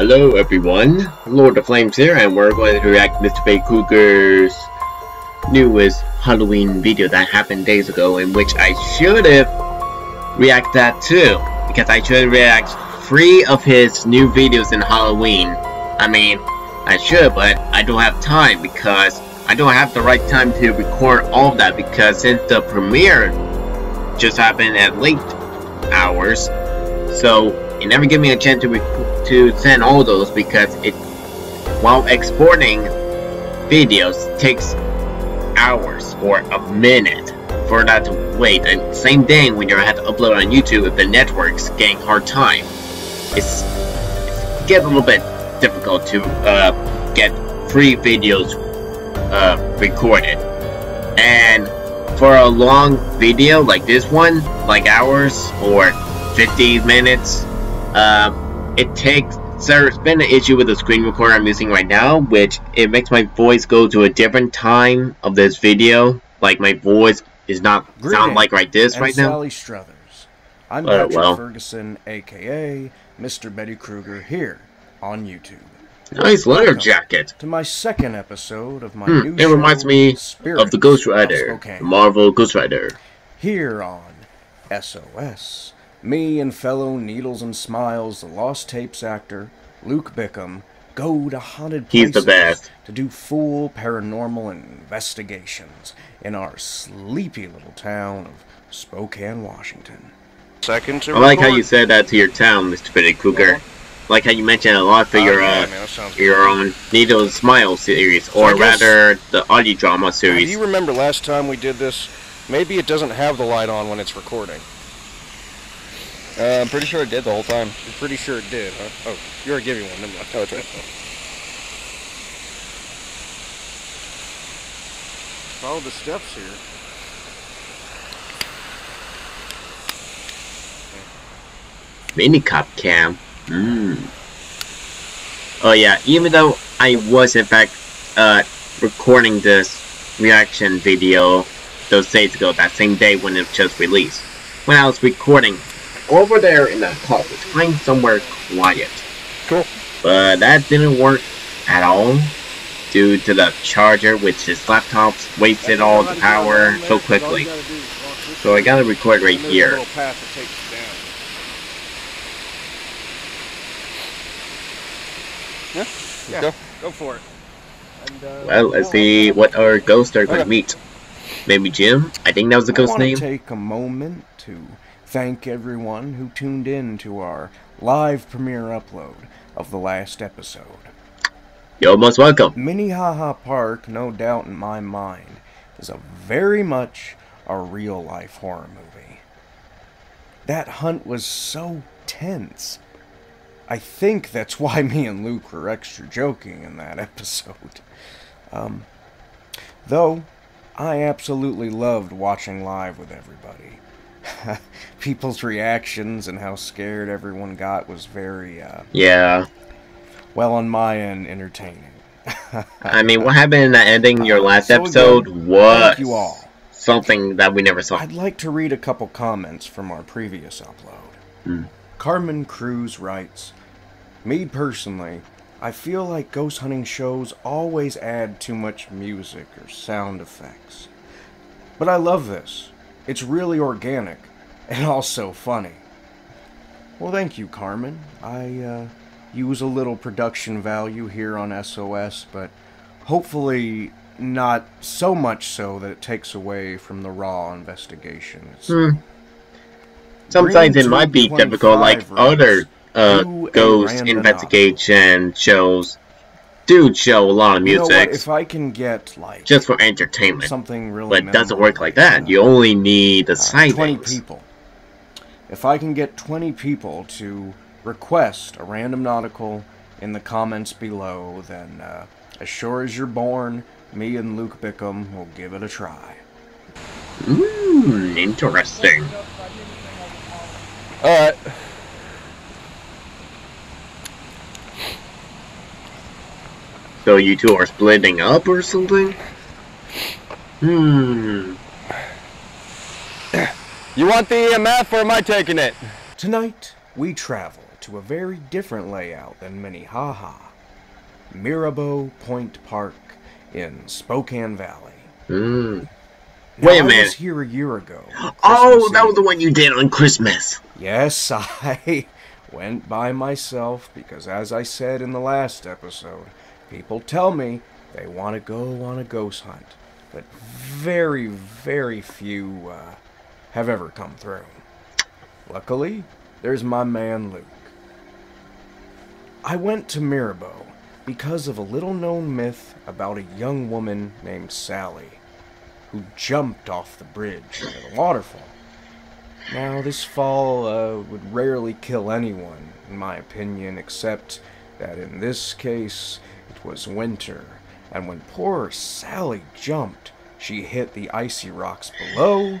Hello everyone, Lord of Flames here, and we're going to react to Mr. Krueger's newest Halloween video that happened days ago, in which I should have reacted that too, because I should react three of his new videos in Halloween. I mean, I should, but I don't have time because I don't have the right time to record all of that because since the premiere just happened at late hours, so it never gave me a chance to to send all those because it while exporting videos takes hours or a minute for that to wait. And same thing when you have to upload on YouTube if the network's getting hard time. It's, it gets a little bit difficult to uh, get free videos uh, recorded. And for a long video like this one like hours or 50 minutes uh, it takes there's been an issue with the screen recorder I'm using right now, which it makes my voice go to a different time of this video. Like my voice is not Greetings, sound like right this right Sally now. Sally Struthers. I'm uh, Patrick well. Ferguson, aka Mr. Betty Krueger, here on YouTube. Nice leather Welcome jacket. To my second episode of my hmm, new It show, reminds me Spirits of the Ghost Rider, Marvel Ghost Rider. Here on SOS me and fellow Needles and Smiles, the Lost Tapes actor, Luke Bickham, go to haunted places He's the best. to do full paranormal investigations in our sleepy little town of Spokane, Washington. Second I like how you said that to your town, Mr. Freddy Krueger. like how you mentioned a lot for oh, your uh, man, your own Needles and Smile series, or so rather the audio drama series. Do you remember last time we did this? Maybe it doesn't have the light on when it's recording. Uh, I'm pretty sure it did the whole time. You're pretty sure it did, huh? Oh, you are giving one. Never mind. Oh, that's right. Follow the steps here. Mini cop cam. Mmm. Oh yeah, even though I was in fact uh, recording this reaction video those days ago, that same day when it was just released. When I was recording over there in that closet, find somewhere quiet. Cool. But that didn't work at all due to the charger, which his laptops wasted all the power so quickly. So I gotta record right here. Yeah, yeah. Go. go for it. And, uh, well, let's see what our ghosts are going to meet. Maybe Jim? I think that was the ghost name. take a moment to thank everyone who tuned in to our live premiere upload of the last episode. You're most welcome. Minnehaha Park, no doubt in my mind, is a very much a real life horror movie. That hunt was so tense. I think that's why me and Luke were extra joking in that episode. Um, though, I absolutely loved watching live with everybody. people's reactions and how scared everyone got was very uh, yeah. well on my end entertaining. I mean what happened in that ending your uh, last so episode again, was you all. something that we never saw. I'd like to read a couple comments from our previous upload. Hmm. carmen cruz writes me personally i feel like ghost hunting shows always add too much music or sound effects. But i love this it's really organic and also funny. Well, thank you, Carmen. I uh, use a little production value here on SOS, but hopefully not so much so that it takes away from the raw investigation. Hmm. Sometimes it might be difficult, like other uh, ghost investigation shows do show a lot of music. You know if I can get like just for entertainment, something really, but it doesn't work like that. You only need the uh, Twenty people. If I can get twenty people to request a random nautical in the comments below, then uh, as sure as you're born, me and Luke Bickham will give it a try. Mmm, interesting. Alright. So you two are splitting up or something? Hmm. You want the EMF or am I taking it? Tonight, we travel to a very different layout than Minnehaha. Mirabeau Point Park in Spokane Valley. Mm. Now, Wait a I minute. was here a year ago. Oh, Christmas that was Eve. the one you did on Christmas. Yes, I went by myself because, as I said in the last episode, people tell me they want to go on a ghost hunt, but very, very few uh, have ever come through. Luckily, there's my man Luke. I went to Mirabeau because of a little known myth about a young woman named Sally who jumped off the bridge into the waterfall. Now, this fall uh, would rarely kill anyone, in my opinion, except that in this case, was winter, and when poor Sally jumped, she hit the icy rocks below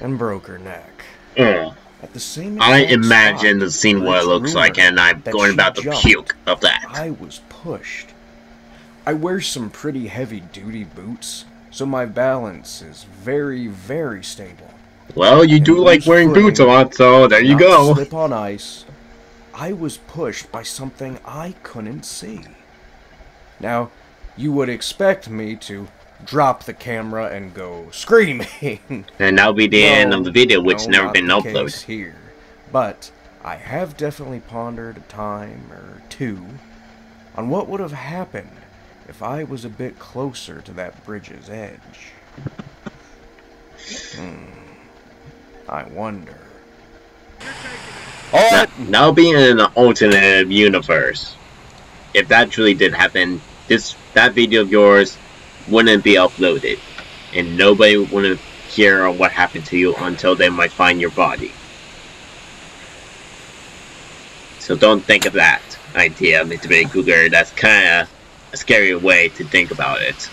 and broke her neck. Mm. At the same I imagine the scene where what it looks like, and I'm going about to jumped, puke of that. I was pushed. I wear some pretty heavy duty boots, so my balance is very, very stable. Well, you do like wearing footing, boots a lot, so there you go. Slip on ice. I was pushed by something I couldn't see. Now, you would expect me to drop the camera and go screaming. And that'll be the end of the video, which no, never been uploaded. here. But I have definitely pondered a time or two on what would have happened if I was a bit closer to that bridge's edge. Hmm. I wonder. All Now, now being in an alternate universe, if that truly did happen, that video of yours wouldn't be uploaded, and nobody wouldn't hear what happened to you until they might find your body. So don't think of that idea, Mr. Big Cougar. That's kind of a scary way to think about it.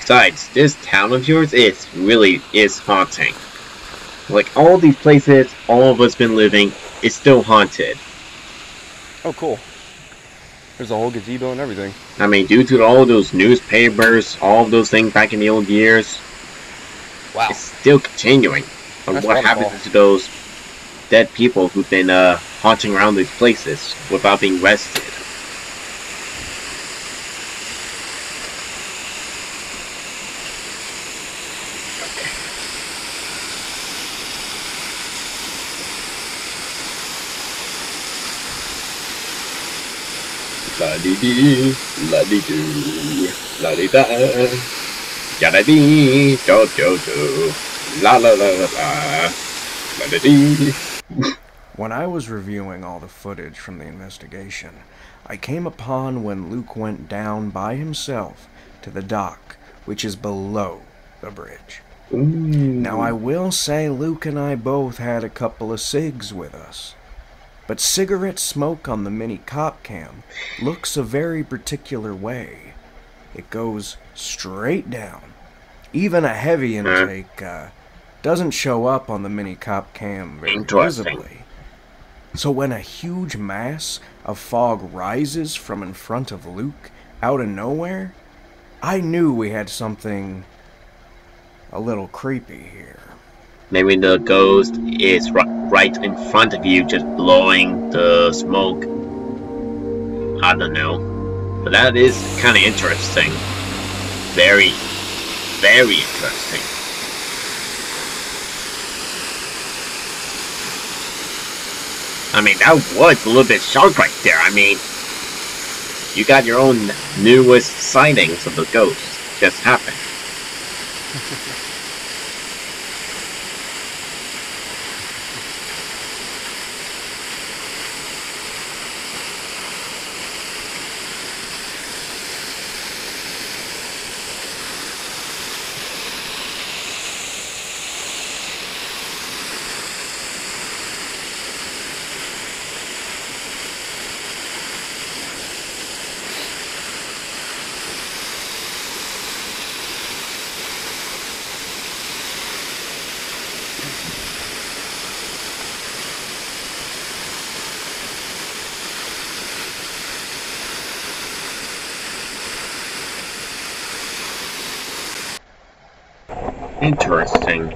Besides, this town of yours is really is haunting. Like all these places all of us been living, it's still haunted. Oh, cool. There's a whole gazebo and everything. I mean, due to all those newspapers, all of those things back in the old years, Wow. it's still continuing. But That's what wonderful. happens to those dead people who've been uh, haunting around these places without being arrested? La di di, la di do, la di da, ya da di, do do do, la la la la la, la da di. When I was reviewing all the footage from the investigation, I came upon when Luke went down by himself to the dock, which is below the bridge. Now, I will say Luke and I both had a couple of cigs with us. But cigarette smoke on the mini cop cam looks a very particular way. It goes straight down. Even a heavy intake uh, doesn't show up on the mini cop cam very visibly. So when a huge mass of fog rises from in front of Luke out of nowhere, I knew we had something a little creepy here. Maybe the ghost is ri- right in front of you, just blowing the smoke. I don't know. But that is kind of interesting. Very, very interesting. I mean, that was a little bit sharp right there. I mean, you got your own newest sightings of the ghost just happened. Interesting.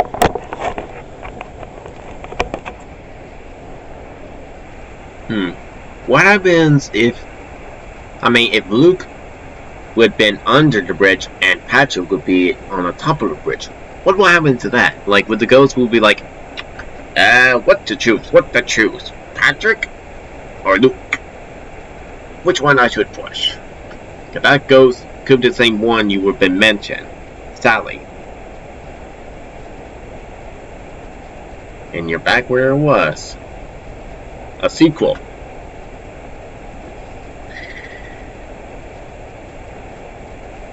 Hmm. What happens if... I mean, if Luke would been under the bridge and Patrick would be on the top of the bridge. What will happen to that? Like, would the ghost will be like, uh, what to choose? What to choose? Patrick or Luke? Which one I should push? Cause that ghost could be the same one you were been mentioned. Sally. And you're back where it was. A sequel.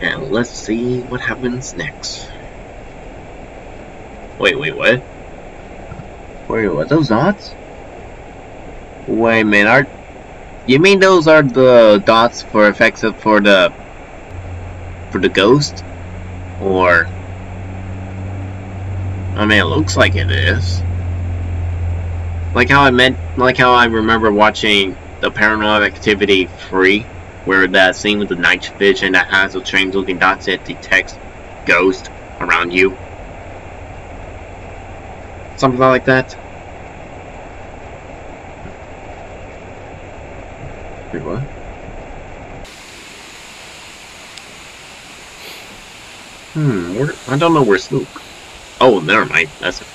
And let's see what happens next. Wait, wait, what? Wait, what? Are those dots? Wait a minute, are... You mean those are the dots for effects for the... For the ghost? Or... I mean, it looks like it is. Like how I meant, like how I remember watching the Paranormal Activity 3, where that scene with the night vision that has those strange looking dots that detects ghosts around you. Something like that. Wait, what? Hmm, where, I don't know where's Luke. Oh, never mind. That's it.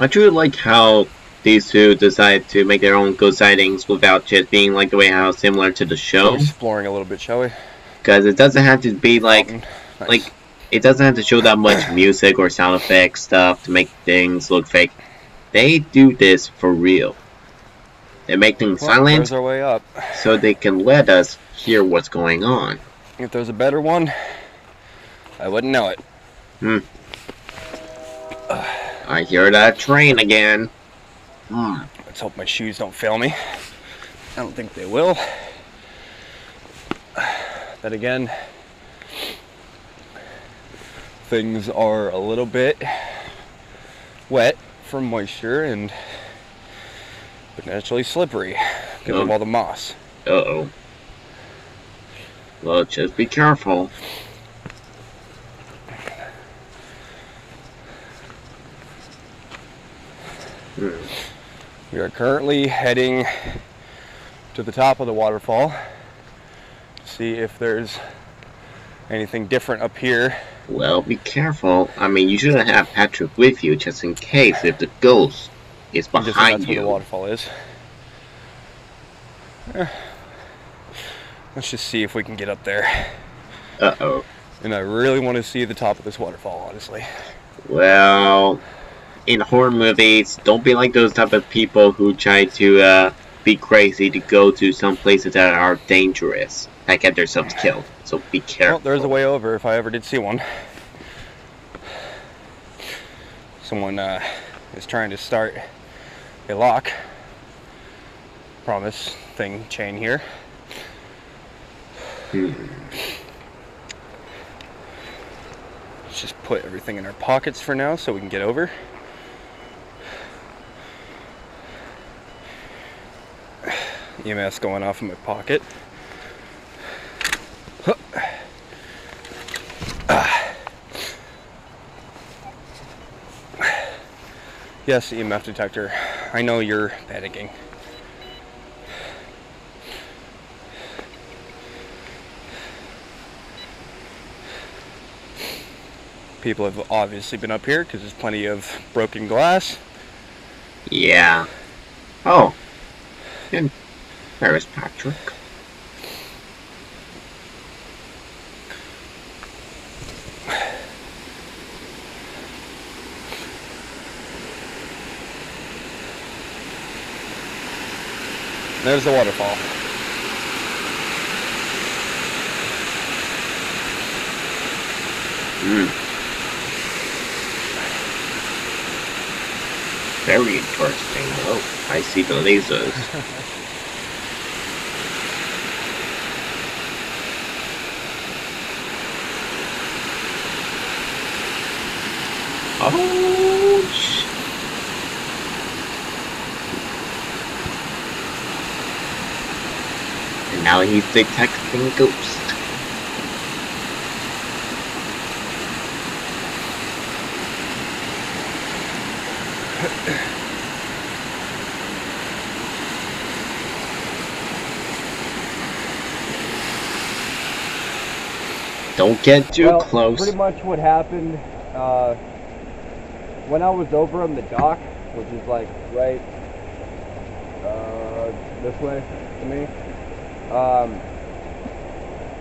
I truly like how these two decide to make their own ghost sightings without just being like the way how similar to the show. Exploring a little bit, shall we? Because it doesn't have to be like Nice. like it doesn't have to show that much music or sound effects stuff to make things look fake. They do this for real. They make things Well, silent our way up. so they can let us hear what's going on. If there's a better one, I wouldn't know it. Hmm. I hear that train again. Hmm. Let's hope my shoes don't fail me. I don't think they will. Then again, things are a little bit wet from moisture and potentially slippery because of Oh. all the moss. Uh oh. Well, just be careful. We are currently heading to the top of the waterfall. See if there's anything different up here. Well, be careful. I mean, you shouldn't have Patrick with you just in case if the ghost is behind that's where the waterfall is. Eh. Let's just see if we can get up there. Uh oh. And I really want to see the top of this waterfall, honestly. Well, in horror movies, don't be like those type of people who try to uh, be crazy to go to some places that are dangerous that get themselves killed. So be careful. Well, there's a way over if I ever did see one. Someone uh, is trying to start a lock. Promise thing chain here. Hmm. Let's just put everything in our pockets for now so we can get over. EMS going off in my pocket. Yes, EMF detector. I know you're panicking. People have obviously been up here because there's plenty of broken glass. Yeah. Oh. And there is Patrick. There's the waterfall. Hmm. Very interesting. Oh, I see the lasers. Ouch! And now he's detecting ghosts. Don't get too well, close. Pretty much what happened uh, when I was over on the dock, which is like right uh, this way to me. Um,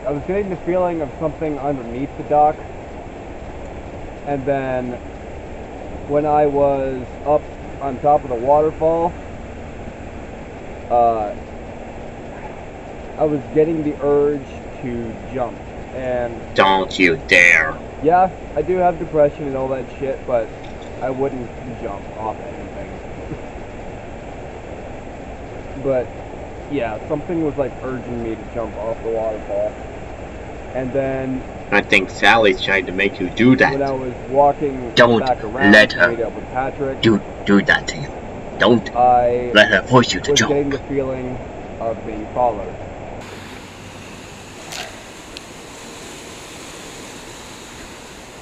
I was getting the feeling of something underneath the dock, and then when I was up on top of the waterfall, uh, I was getting the urge to jump. And Don't you dare. yeah, I do have depression and all that shit, but I wouldn't jump off anything. but yeah, something was like urging me to jump off the waterfall. And then I think Sally's trying to make you do that. when I was walking Don't back around let to her. meet up with Patrick, Do do that to you. Don't I let her force you to was getting jump. the feeling of being followed.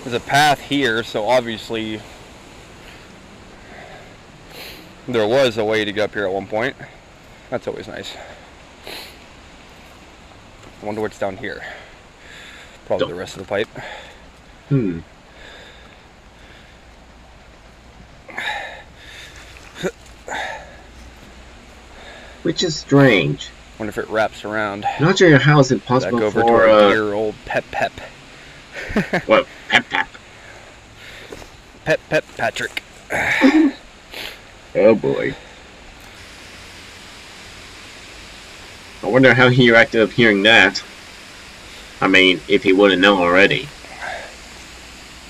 There's a path here, so obviously there was a way to get up here at one point. That's always nice. I wonder what's down here. Probably Don't- the rest of the pipe. Hmm. Which is strange. Wonder if it wraps around. Not sure how it's Back impossible over to for our uh, dear old Pep Pep. what pep pep. Pep Pep Patrick. Oh boy. I wonder how he reacted up hearing that. I mean, if he wouldn't know already.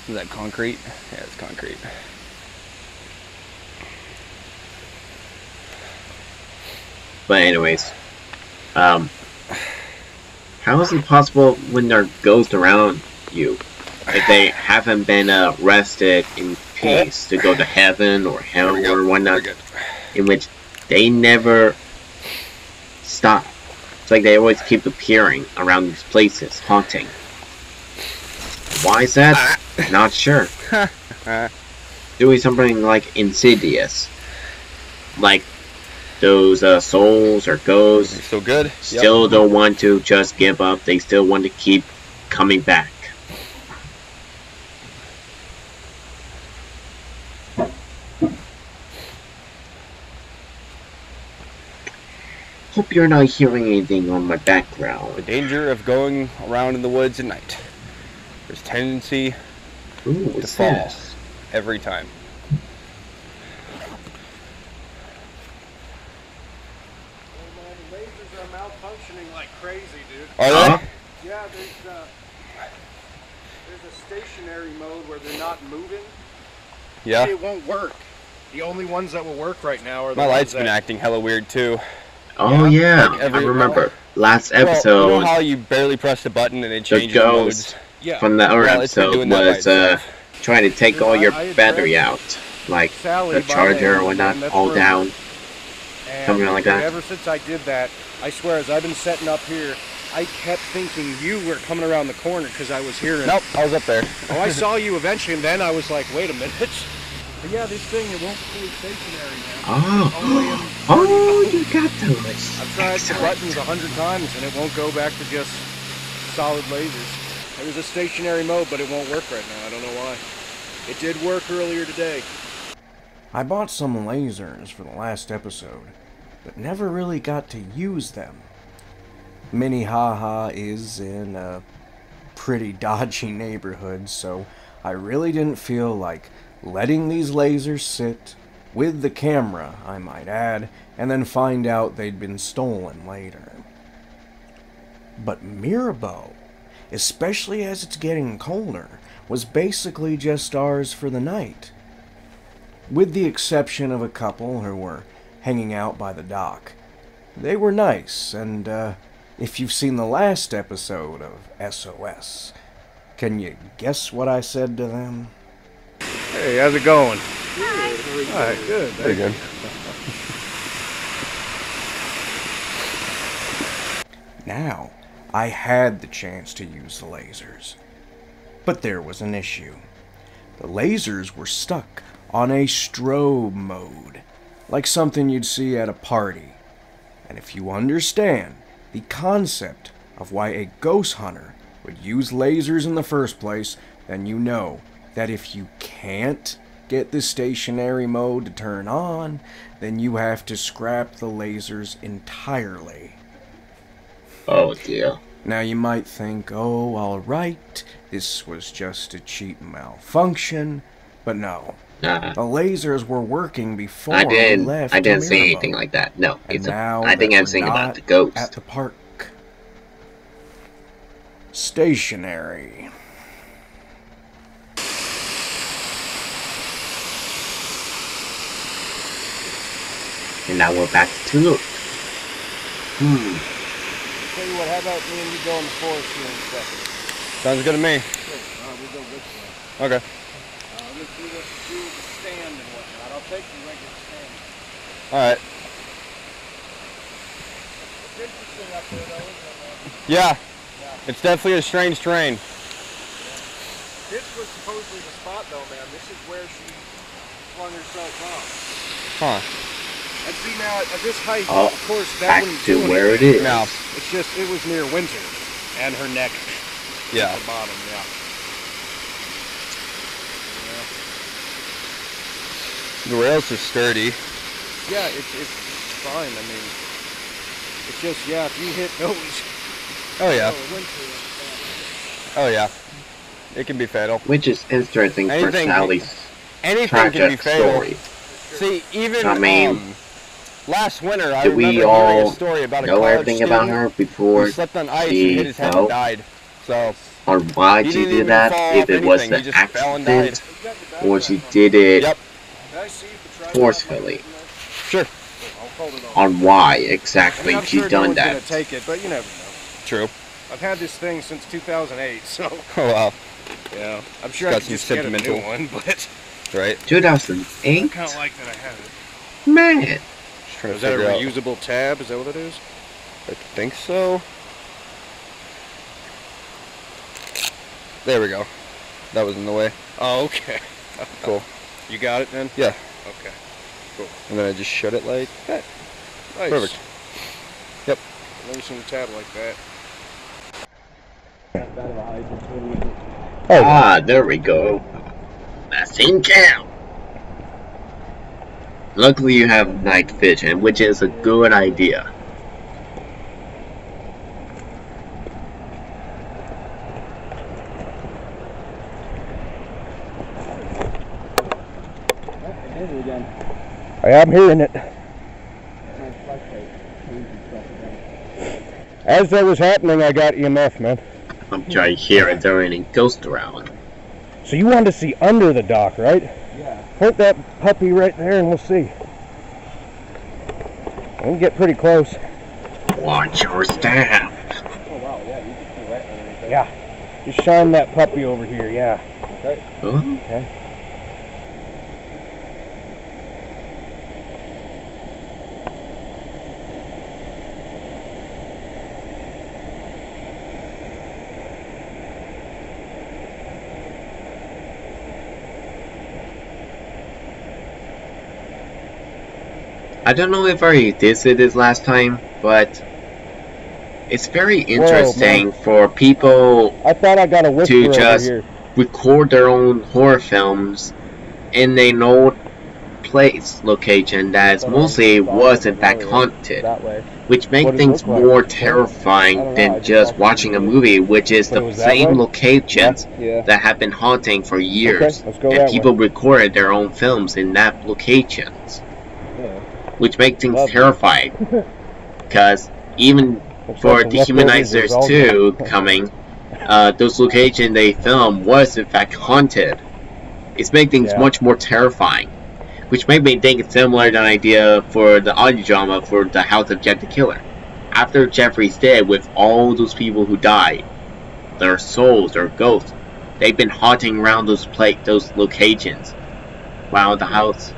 Is that concrete? Yeah, it's concrete. But anyways, um, how is it possible when there are ghosts around you if they haven't been uh, rested in to go to heaven or hell or whatnot, in which they never stop. It's like they always keep appearing around these places, haunting. Why is that? Not sure. Doing something like insidious, like those uh, souls or ghosts Still good? still don't want to just give up. They still want to keep coming back. Hope you're not hearing anything on my background. The danger of going around in the woods at night. There's tendency Ooh, what's fall. this? every time. lasers are malfunctioning like crazy, dude. Are Huh? Yeah, there's uh, there's a stationary mode where they're not moving. Yeah. It won't work. The only ones that will work right now are the My ones light's been acting hella weird too. Oh Yeah, yeah, like every- I remember last Well, episode you know how you barely press the button and it The changes ghost. modes? Yeah. from the other Well, episode doing that was uh, itself. trying to take Dude, all your I had battery out, like Sally the charger or whatnot, all down. And something like that. Ever since I did that, I swear, as I've been setting up here, I kept thinking you were coming around the corner because I was hearing. Nope, I was up there. Oh, I saw you eventually, and then I was like, wait a minute. But yeah, this thing it won't stay stationary now. Ah. Oh, oh, you got those. I've tried the buttons a hundred times, and it won't go back to just solid lasers. It was a stationary mode, but it won't work right now. I don't know why. It did work earlier today. I bought some lasers for the last episode, but never really got to use them. Minnehaha is in a pretty dodgy neighborhood, so I really didn't feel like letting these lasers sit with the camera, I might add, and then find out they'd been stolen later. But Mirabeau, especially as it's getting colder, was basically just ours for the night. with the exception of a couple who were hanging out by the dock. They were nice, and uh, if you've seen the last episode of SOS, can you guess what I said to them? Hey, how's it going? Hi. good. Very good. Now, I had the chance to use the lasers. But there was an issue. The lasers were stuck on a strobe mode, like something you'd see at a party. And if you understand the concept of why a ghost hunter would use lasers in the first place, then you know that if you can't get the stationary mode to turn on, then you have to scrap the lasers entirely. Oh dear. Now you might think, oh, alright, this was just a cheap malfunction, but no. Uh, The lasers were working before I didn't. left I didn't see anything like that. No, And it's. A, now I think I'm seeing about the ghost. At the park. Stationary. And now we're back to look. Hmm. Tell you what, how about me and you go in the forest here in a second? Sounds good to me. Uh, we'll go this way. Okay. Uh, let's do this, do the stand and whatnot. I'll take the regular stand. All right. It's interesting up there though, isn't it, man? Yeah. It's definitely a strange terrain. This was supposedly the spot though, man. This is where she flung herself off. Huh. And see now, at this height, Oh, of course, that Back wouldn't to do where it anything. is. Now, It's just, it was near winter. And her neck yeah. at the bottom, yeah. The rails are sturdy. Yeah, it's, it's fine. I mean, it's just, yeah, if you hit those, Oh yeah. oh, winter, Oh yeah. It can be fatal. Which is interesting for Anything- Sally's Anything can be fatal. story. See, even I mean, um, last winter, I Did remember we hearing all a story about a know college everything about student her who before slept on ice she and hit his head fell? and died. So or why He she didn't did even that? If off it was anything, an he just fell and died. accident or she did it Yep. Can I see if the tripod forcefully. might be there? sure, I'll hold it on. on why exactly I'm she sure done one's that. take it, but you never know. true. I've had this thing since 2008, so Oh wow, yeah. I'm sure Got I could just get a new one, but right? 2008? I kind of like that I have it. Man, Just trying Is to that a figure out- reusable tab? Is that what it is? I think so. There we go. That was in the way. Oh, okay. Cool. You got it then? Yeah. Okay. Cool. And then I just shut it like that. Nice. Perfect. Yep. I've never seen a tab like that. ah, there we go. That same count. Luckily, you have night vision, which is a good idea. I am hearing it. As that was happening, I got EMF, man. I'm trying to hear if there are any ghosts around. So you wanted to see under the dock, right? Yeah. Point that puppy right there and we'll see. We can get pretty close. Watch your step. Yeah. You just shine that puppy over here, yeah. Okay. Huh? I don't know if I did say this last time, but it's very interesting for people I thought I got a To just- here. record their own horror films in a known place location that is mostly was in fact haunted, which make What does it things like? more terrifying than just just watching a movie, which is But the that same locations Yeah. that have been haunting for years, Okay, and that people recorded their own films in that locations. Which make things Love terrifying. Because even for Dehumanizers is 2 coming, uh, those locations they filmed was in fact haunted. It's made things Yeah. much more terrifying. which made me think it's similar to an idea for the audio drama for the House of Jack the Killer. After Jeffrey's dead, with all those people who died, their souls, their ghosts, they've been haunting around those pla those locations. While the house,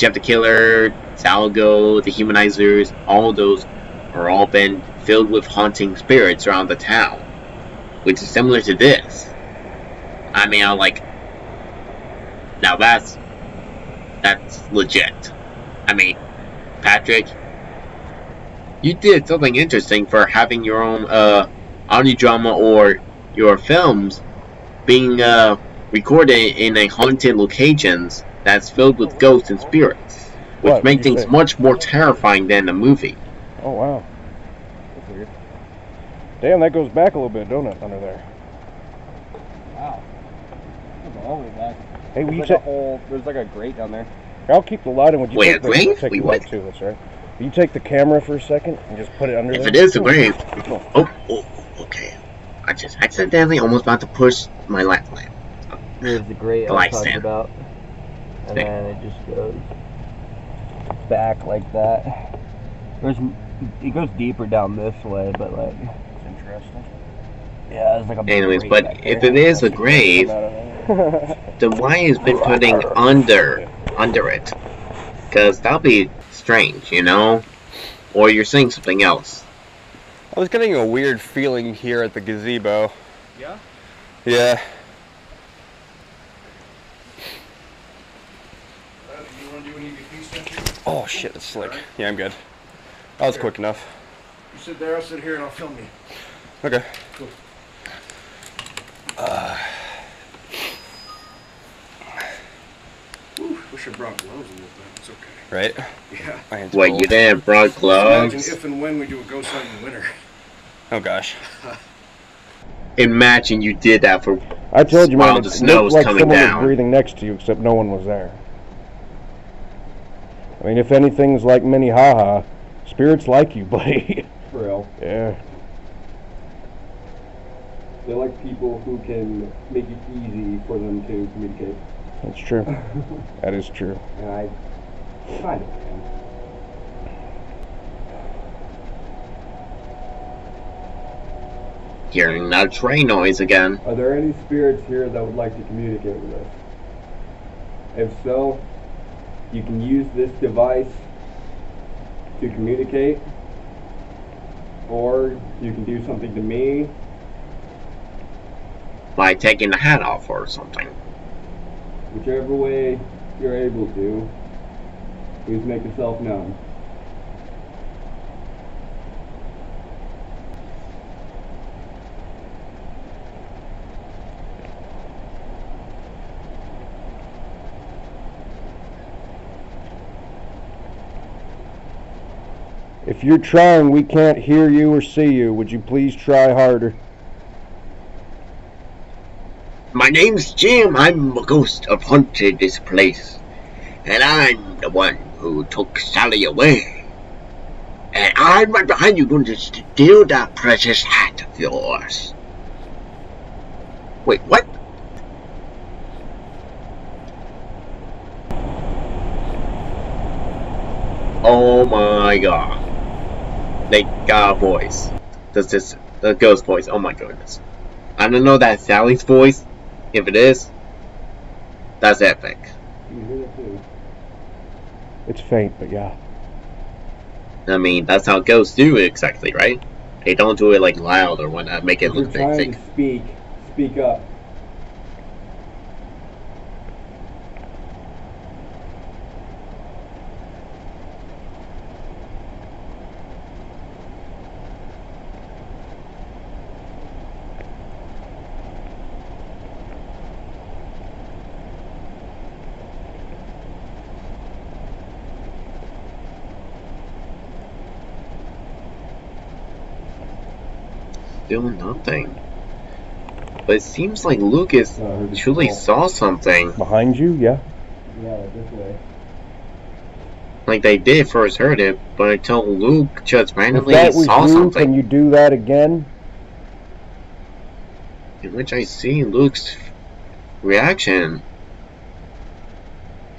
Jeff the Killer, Salgo, the Humanizers, all those are all been filled with haunting spirits around the town, which is similar to this. I mean, I'm like, now that's that's legit. I mean, Patrick, you did something interesting for having your own uh, audio drama or your films being uh, recorded in a haunted locations that's filled with ghosts and spirits, which What? make You things say- much more terrifying than a movie. Oh wow. That's weird. Damn, that goes back a little bit, don't it, under there? Wow. That's all the way back. Hey, will There's you like take? a whole, there's like a grate down there. I'll keep the light on. Would you Wait, take a the, grave? I'll take Wait, the light what? too? That's right. Will you take the camera for a second and just put it under If there? it is a grave, Come on. oh, oh, okay. I just accidentally almost about to push my lamp lamp. There's the grate The I light was talking stand. about. And then it just goes back like that. There's, it goes deeper down this way, but like, It's interesting. yeah, there's like a Anyways, grate but if it is a grave, Come out then why has been putting under under it? Because that'll be strange, you know? Or you're seeing something else. I was getting a weird feeling here at the gazebo. Yeah? Yeah. Oh shit, it's slick. Yeah, I'm good. That was quick enough. You sit there, I'll sit here, and I'll film you. Okay. cool uh, Whew, wish I brought gloves in this thing. It's okay. Right? Yeah. My hands What, you didn't have brought Imagine gloves? if and when we do a ghost hunt in the winter. Oh gosh. Imagine you did that for I told you, man. the It snow was looked like coming someone down. was breathing next to you, except no one was there. I mean, if anything's like Minnehaha, spirits like you, buddy. For real. yeah. They're like people who can make it easy for them to communicate. That's true. that is true. And I kind of am. hearing that train noise again. Are there any spirits here that would like to communicate with us? If so, you can use this device to communicate, or you can do something to me. Like taking the hat off or something. Whichever way you're able to, please make yourself known. If you're trying, we can't hear you or see you. Would you please try harder? My name's Jim. I'm a ghost of haunted this place. And I'm the one who took Sally away. And I'm right behind you going to steal that precious hat of yours. Wait, what? Oh my god. They got a voice. Does this the ghost voice? Oh my goodness. I don't know that Sally's voice. If it is, that's epic. You hear that too. It's faint, but yeah. I mean, that's how ghosts do it exactly, right? They don't do it like loud or whatnot, make it If you're look trying big. to speak, speak up. Still nothing. But it seems like Lucas I heard the truly call. saw something. Behind you, yeah. Yeah, this way. Like they did first heard it, but until Luke just If randomly that was saw you, something. can you do that again? In which I see Luke's reaction.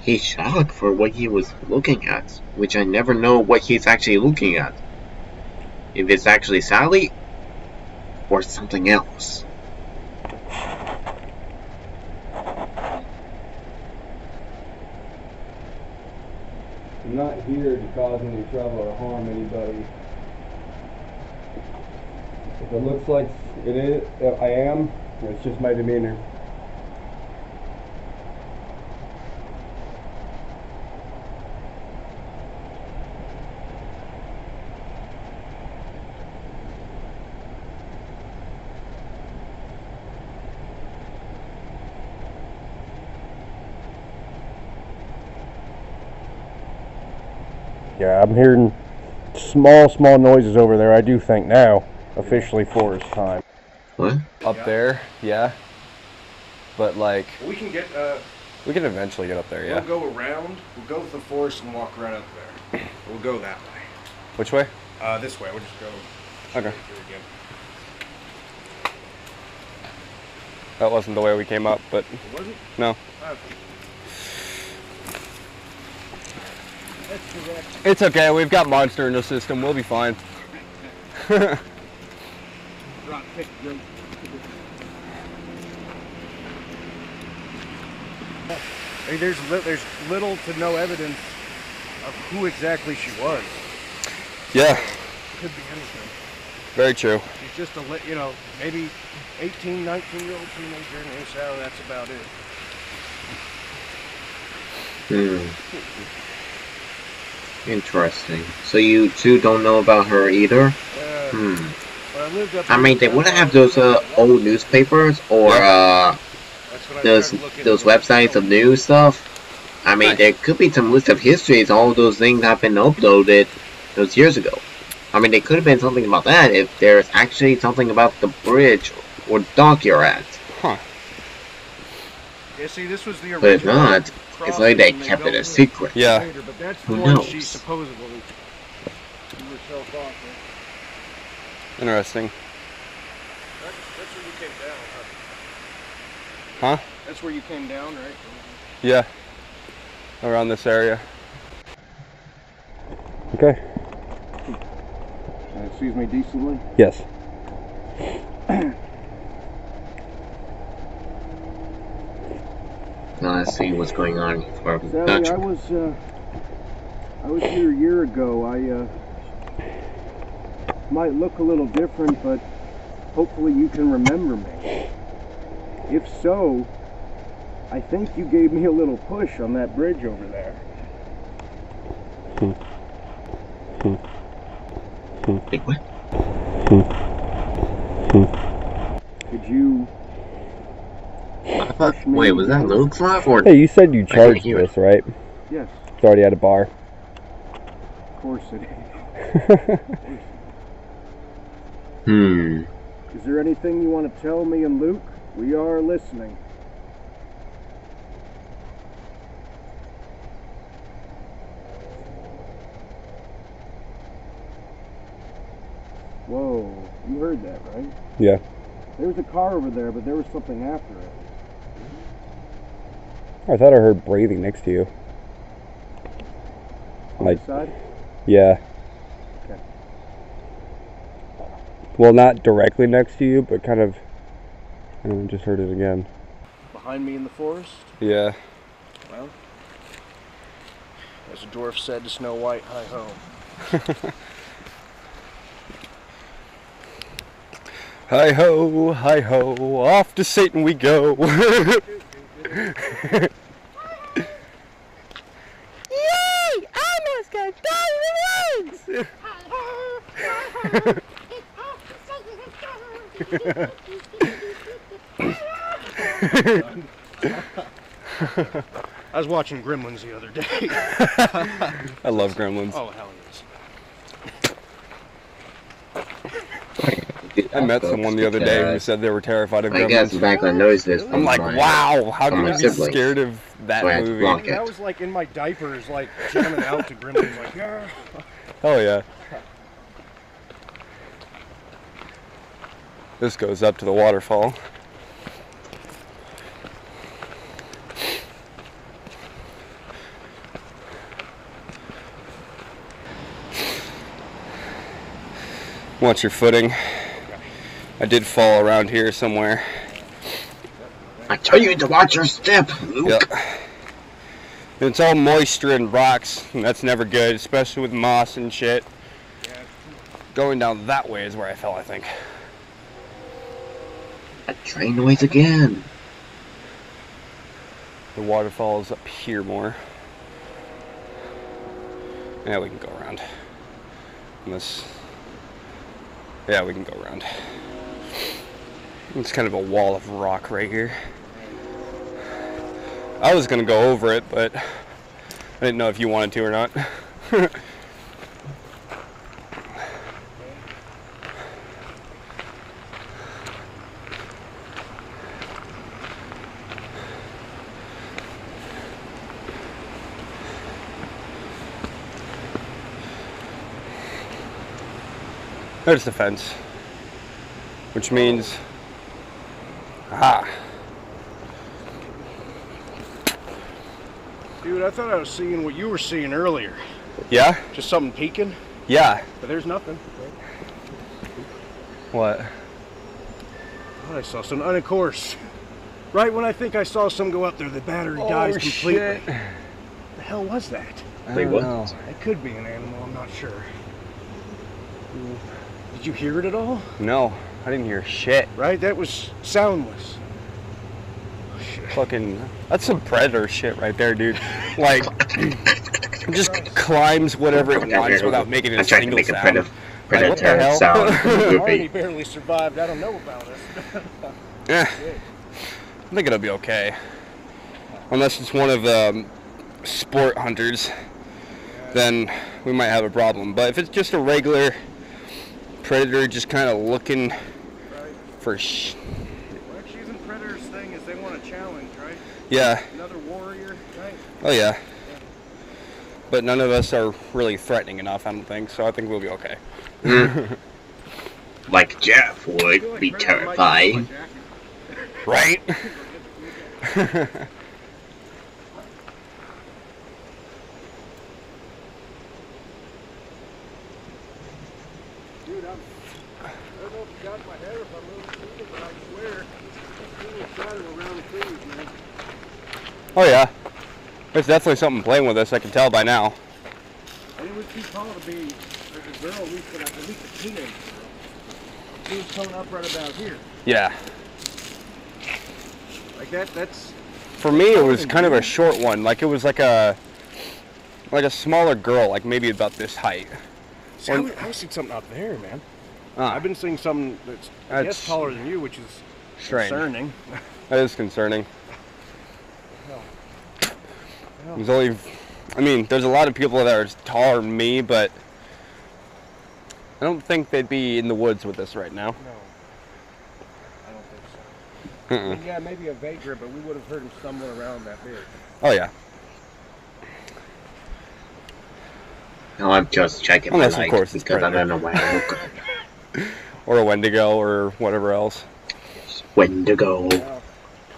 he's shocked for what he was looking at, which I never know what he's actually looking at. If it's actually Sally or something else. I'm not here to cause any trouble or harm anybody. If it looks like it is, I am, it's just my demeanor. I'm hearing small, small noises over there. I do think now, officially forest time. What? Up there, yeah. But like, We can get, uh, we can eventually get up there, yeah. we'll go around, we'll go to the forest and walk right up there. We'll go that way. Which way? Uh, this way, we'll just go Okay. through again. That wasn't the way we came up, but Was it? no. Uh, It's okay. We've got monster in the system. We'll be fine. I mean, there's li- there's little to no evidence of who exactly she was. Yeah, Could be anything. very true. She's just a li- you know maybe 18, 19 year old teenager named Sally. That's about it. Hmm. Interesting. So you two don't know about her either? Uh, Hmm. I I mean, they wouldn't have those uh, old newspapers or uh, That's when I those those websites of news stuff. I mean, Nice. there could be some list of histories. All those things have been uploaded those years ago. I mean, there could have been something about that if there's actually something about the bridge or dock you're at. Huh. Yeah, see, this was the But if not, it's like they kept it a secret. Yeah. later, but that's Who knows? she supposedly herself off. of. Interesting. That's, that's where you came down, Huh? That's where you came down, right? Yeah. Around this area. Okay. Excuse me decently. Yes. Now let's see what's going on for Sally. I was uh, I was here a year ago. I uh, might look a little different, but hopefully you can remember me. If so, I think you gave me a little push on that bridge over there. Wait, what? Could you? I thought, wait, was that Luke's laugh or? Hey, you said you charged hear it. this, right? Yes, It's already at a bar. of course it is. Hmm. Is there anything you want to tell me and Luke? We are listening. Whoa, you heard that, right? Yeah. There was a car over there, but there was something after it. I thought I heard breathing next to you. On Like- side? Yeah. Okay. Well, not directly next to you, but kind of. I don't know, just heard it again. Behind me in the forest. Yeah. Well, as the dwarf said to Snow White, "Hi ho." Hi ho, hi ho, off to Satan we go. Yay! I Almost got legs! I was watching Gremlins the other day. I love gremlins. oh hell yes. I met someone the other day who said they were terrified of like, Gremlins. Franklin knows this. I'm like, wow, how can you be scared of that movie? That was like in my diapers, like jamming out to Gremlins, like, yeah. Oh yeah. This goes up to the waterfall. Watch your footing. I did fall around here somewhere. I tell you to watch your step, Luke. Yep. It's all moisture and rocks, and that's never good, especially with moss and shit. Going down that way is where I fell, I think. That train noise again. The waterfall is up here more. Yeah, we can go around. Unless. Yeah, we can go around. It's kind of a wall of rock right here. I was gonna go over it, but I didn't know if you wanted to or not. There's the fence. Which means. Ah. Dude, I thought I was seeing what you were seeing earlier. Yeah? Just something peeking, Yeah. but there's nothing. What? I I saw some, and of course, right when I think I saw some go up there, the battery dies completely. What the hell was that? I Wait, don't what? know. It could be an animal, I'm not sure. Did you hear it at all? No, I didn't hear shit. Right? That was soundless. Shit. Fucking, that's some predator shit right there, dude. Like, it just climbs whatever it wants without making a I'm single make a sound. predator, Like, what the hell? sound in Arnie barely survived. I don't know about us. Yeah, I think it'll be okay. Unless it's one of the um, sport hunters, then we might have a problem. But if it's just a regular predator, just kind of looking for sh- Well, using Predator's thing is they want a challenge, right? yeah, Another warrior, right? oh yeah. But none of us are really threatening enough, I don't think. So I think we'll be okay. Like Jeff would be terrifying. Right? Dude, I'm, I don't know if it got in my head or if I'm really stupid, but I swear, I see a shadow around the trees, man. Oh yeah. There's definitely something playing with us. I can tell by now. And it was too tall to be a girl, at least, at least a teenage girl. She was coming up right about here. Yeah. Like that, that's, For me, it was kind of a short one. Like it was like a like a smaller girl, like maybe about this height. see, I, was, I was seeing something out there, man. Ah, I've been seeing something that's, I guess, taller than you, which is strange. concerning. That is concerning. Hell. There's only, I mean, there's a lot of people that are taller than me, but I don't think they'd be in the woods with us right now. No. I don't think so. I Mm-mm. mean, yeah, maybe a vagrant, but we would have heard him stumbling around that big. Oh yeah. No, I'm just checking Unless, of my lights course, it's because I Predator. don't know where to look. Or a Wendigo or whatever else. Wendigo. Wendigo.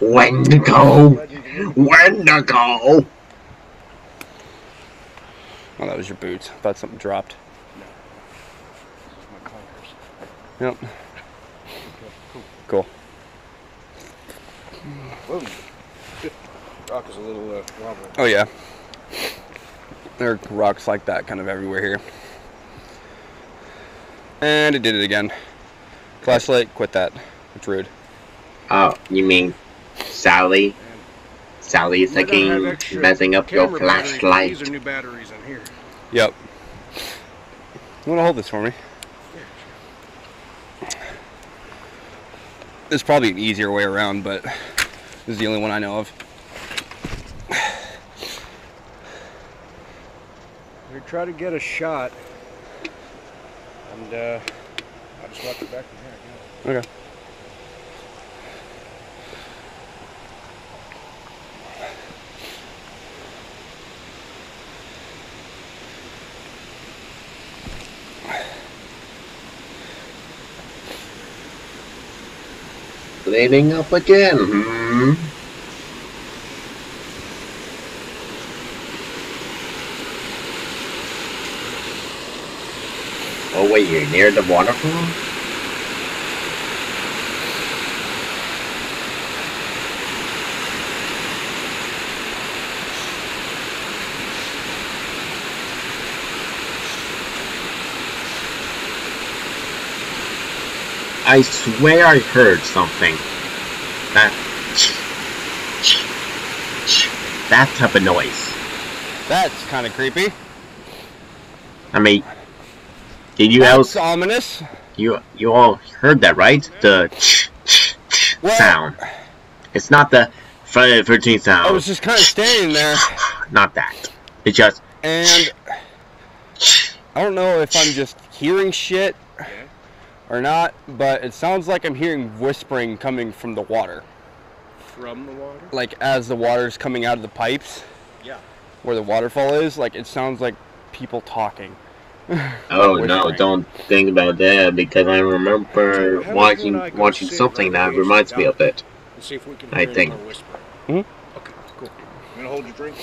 Wendigo. When to go. When to go. Oh, that was your boots. I thought something dropped. My clunkers. Yep. Okay, cool. Cool. Whoa. Rock is a little uh, wobbly. Oh yeah. There are rocks like that kind of everywhere here. And it did it again. Flashlight, quit that. It's rude. Oh, you mean Sally? Sally's We don't have thinking extra messing up your camera batteries, but flashlight. These are new batteries in here. Yep. You want to hold this for me? There's probably an easier way around, but this is the only one I know of. We try to get a shot, and uh, I'll just watch it back from here. Okay. Leading up again. Hmm. Oh wait, you're near the waterfall? I swear I heard something. That... That type of noise. That's kind of creepy. I mean, did you That's else ominous. you you all heard that right? The Well- sound. It's not the Friday the Thirteenth I was just kind of standing there, Not that. It just and I don't know if I'm just hearing shit or not, but it sounds like I'm hearing whispering coming from the water. From the water? Like as the water's coming out of the pipes Yeah. where the waterfall is, like it sounds like people talking. oh no, don't think about that because I remember How watching about you and I watching something that here, reminds me of it. Let's see if we can I hear any think. more whispering. Mhm. Okay, cool. You gonna hold your drink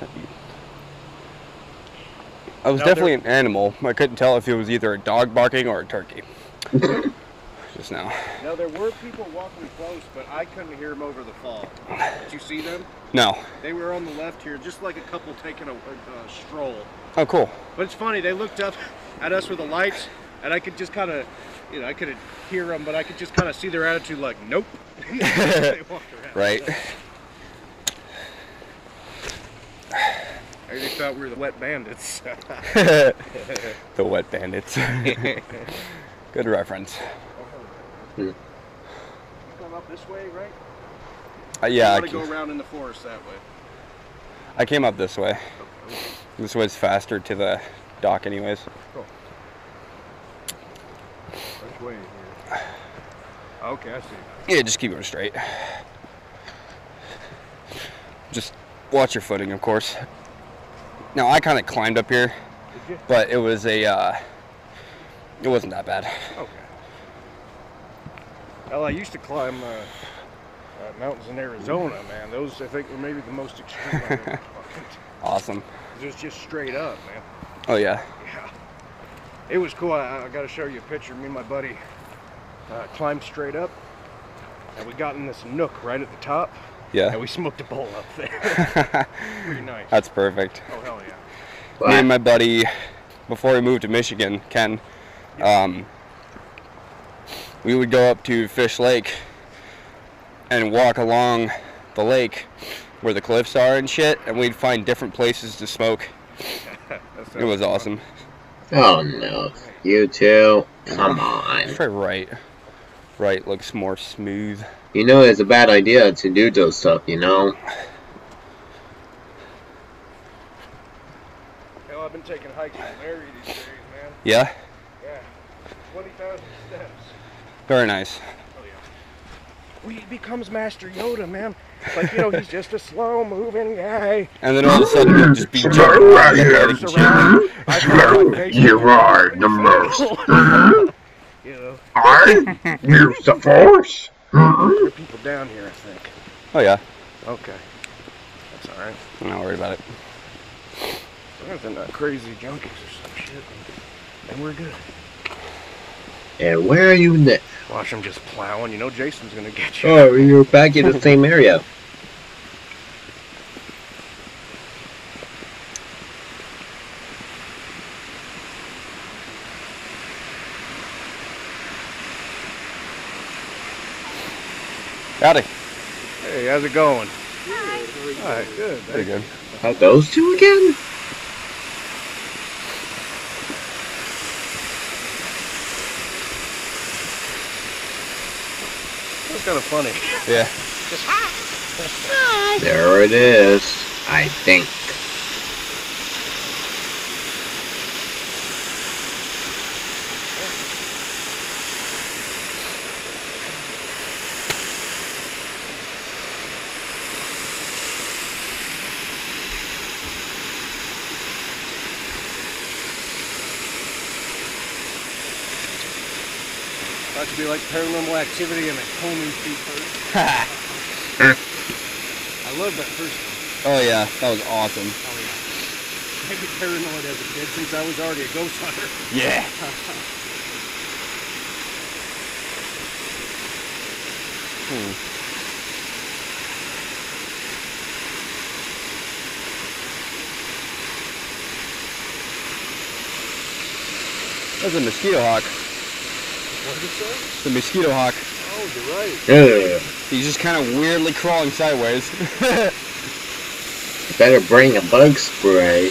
now? I was Now definitely an animal. I couldn't tell if it was either a dog barking or a turkey. Just now. Now there were people walking close, but I couldn't hear them over the fall. Did you see them? No. They were on the left here, just like a couple taking a, a, a stroll. Oh, cool. But it's funny, they looked up at us with the lights, and I could just kind of, you know, I could hear them, but I could just kind of see their attitude like, nope. they walked around. Right. I just thought we were the wet bandits. the wet bandits. Good reference. You come up this way, right? Uh, yeah, I, I want to go around in the forest that way. I came up this way. This way's faster to the dock, anyways. Which way here? Okay, I see. Yeah, just keep going straight. Just watch your footing, of course. Now, I kind of climbed up here, but it was a, uh, it wasn't that bad. Okay. Well, I used to climb uh, uh, mountains in Arizona, man. Those, I think, were maybe the most extreme I've ever. Awesome. It was just straight up, man. Oh, yeah. Yeah. It was cool. I, I got to show you a picture. Me and my buddy uh, climbed straight up, and we got in this nook right at the top, and Yeah. we smoked a bowl up there. Pretty nice. That's perfect. Oh, hell yeah. me and my buddy, before we moved to Michigan, Ken, um, we would go up to Fish Lake and walk along the lake where the cliffs are and shit, and we'd find different places to smoke. It was awesome. Oh no. You two? Come on. Try right. Right looks more smooth. You know it's a bad idea to do those stuff, you know? Hell, I've been taking hikes with Larry these days, man. Yeah, Yeah. 20,000 steps. very nice. Oh, yeah. Well, he becomes Master Yoda, man. Like, you know, he's just a slow moving guy. And then all of a sudden, he'll just be jumping Right around here. and Looks hmm? I feel You are the most. You know, hmm? I use the force. There are people down here, I think. Oh yeah, Okay. That's alright. I'm not worried about it. There's not crazy junkies or some shit. And we're good. And where are you now? Watch him just plowing. You know Jason's gonna get you. Oh, you're back in the same area. Howdy. Hey, how's it going? Hi. Alright, good. Pretty good. Are those two again? That's kind of funny. Yeah. Just, Hi. There it is. I think. Be like paranormal activity and a Coleman feet first. I love that first one. Oh yeah, that was awesome. Oh, yeah. I get paranoid as a kid since I was already a ghost hunter. Yeah. hmm. That's a mosquito hawk. What did it say? The mosquito hawk. Oh, you're right. Ugh. He's just kind of weirdly crawling sideways. Better bring a bug spray.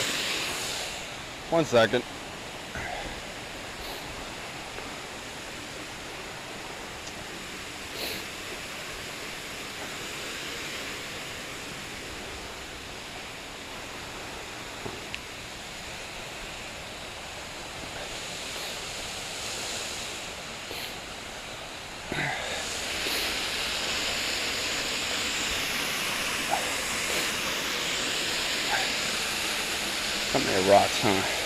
One second. Rocks, huh?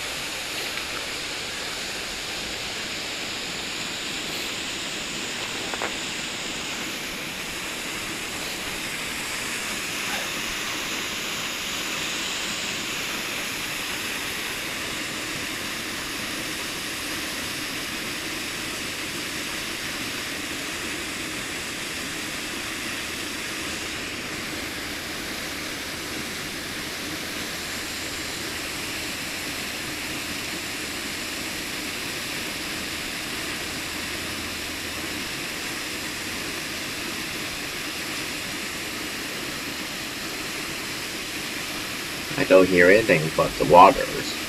Don't hear anything but the waters.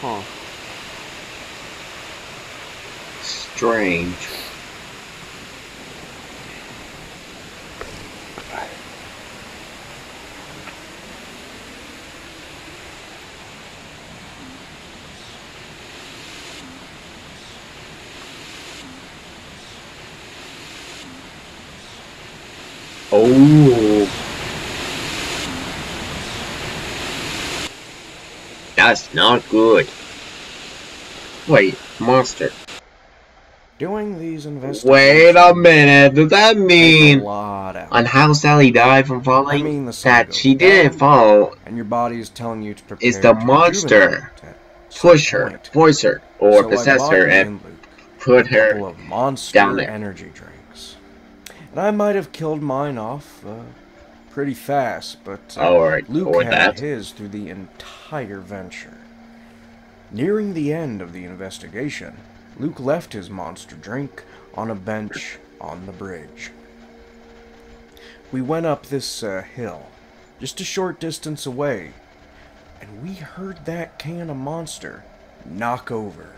Huh. Strange. Oh. That's not good. Wait, monster. Doing these investigations. Wait a minute. Does that mean on how Sally died from falling? I mean the that she didn't fall. and your body is telling you to prepare. It's the monster. rejuvenate at some Push her, point. voice her, or So, possess her and and put her of monster down there. energy drinks. And I might have killed mine off uh, pretty fast, but uh, Alright, Luke or had that. his through the entire venture. Nearing the end of the investigation, Luke left his monster drink on a bench on the bridge. We went up this uh, hill, just a short distance away, and we heard that can of monster knock over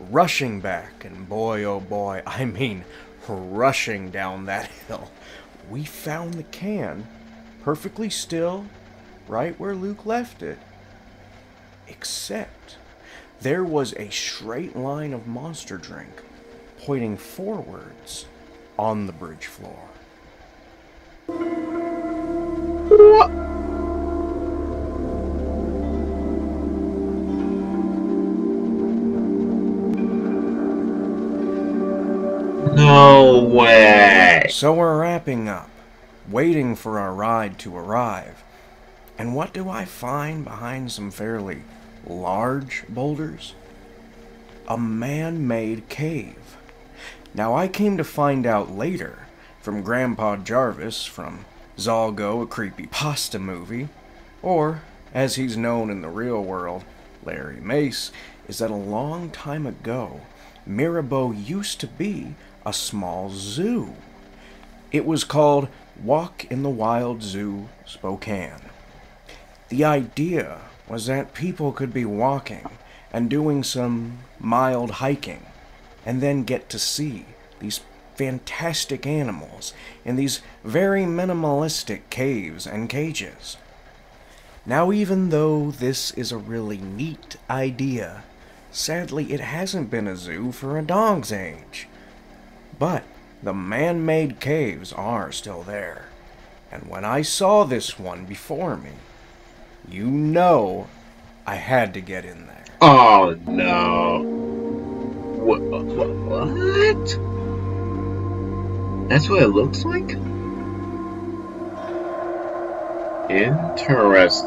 rushing back, and boy, oh boy, I mean, rushing down that hill. We found the can perfectly still, right where Luke left it. Except there was a straight line of monster drink pointing forwards on the bridge floor. So we're wrapping up, waiting for our ride to arrive. And what do I find behind some fairly large boulders? A man made cave. Now, I came to find out later from Grandpa Jarvis from Zalgo, a creepy pasta movie, or, as he's known in the real world, Larry Mace, is that a long time ago, Mirabeau used to be a small zoo. It was called Walk in the Wild Zoo Spokane. The idea was that people could be walking and doing some mild hiking and then get to see these fantastic animals in these very minimalistic caves and cages. Now, even though this is a really neat idea, sadly it hasn't been a zoo for a dog's age. But the man made caves are still there. And when I saw this one before me, you know I had to get in there. Oh no. What? What? That's what it looks like? Interesting.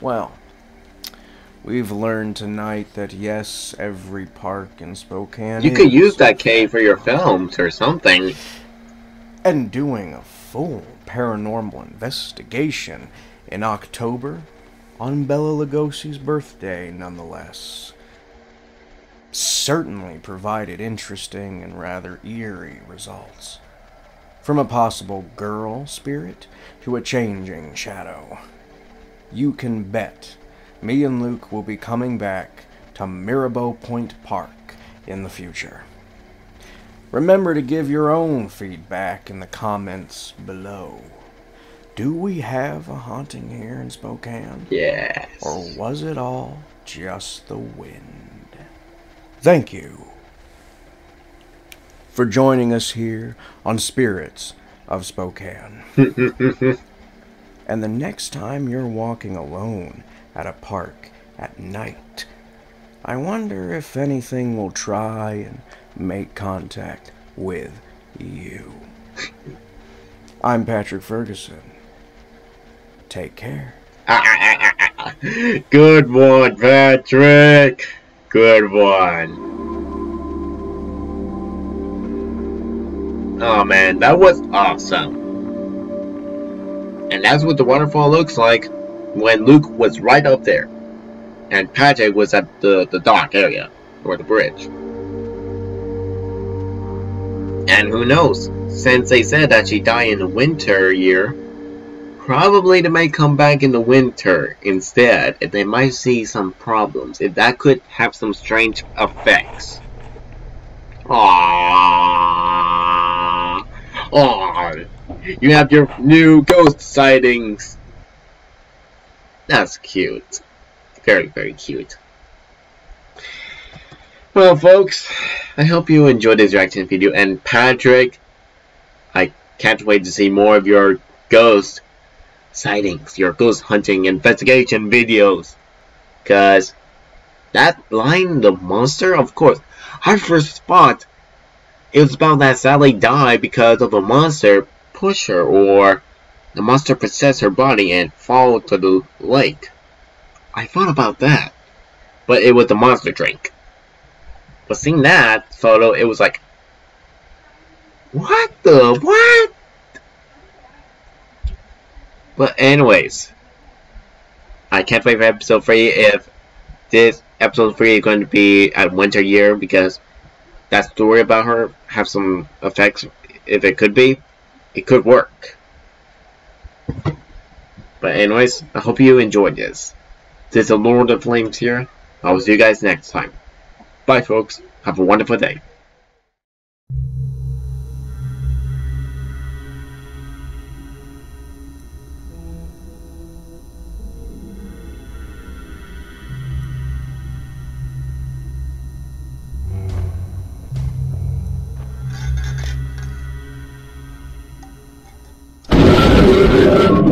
Well, we've learned tonight that yes, every park in Spokane. You could use that cave for your films or something. and doing a full paranormal investigation in October on Bela Lugosi's birthday, nonetheless. Certainly provided interesting and rather eerie results. From a possible girl spirit to a changing shadow. You can bet me and Luke will be coming back to Mirabeau Point Park in the future. Remember to give your own feedback in the comments below. Do we have a haunting here in Spokane? Yes. Or was it all just the wind? Thank you for joining us here on Spirits of Spokane. and the next time you're walking alone at a park at night, I wonder if anything will try and make contact with you. I'm Patrick Ferguson. Take care. Good one, Patrick. Good one. Oh man, that was awesome. And that's what the waterfall looks like when Luke was right up there. And Patrick was at the, the dock area, or the bridge. And who knows, since they said that she died in the winter year, Probably they might come back in the winter instead, and they might see some problems. If that could have some strange effects. Aww. Aww. You have your new ghost sightings. That's cute. Very, very cute. Well, folks, I hope you enjoyed this reaction video. And Patrick, I can't wait to see more of your ghost sightings, your ghost hunting investigation videos. Cause that line, the monster, of course, our first spot, it was about that Sally died because of a monster pusher or the monster possessed her body and fall to the lake. I thought about that, but it was the monster drink. But seeing that photo, it was like, what the what? But anyways, I can't wait for episode 3 if this episode 3 is going to be at winter year because that story about her have some effects if it could be it could work but anyways I hope you enjoyed this. This is the Lord of Flames here. I will see you guys next time. Bye folks. Have a wonderful day. you.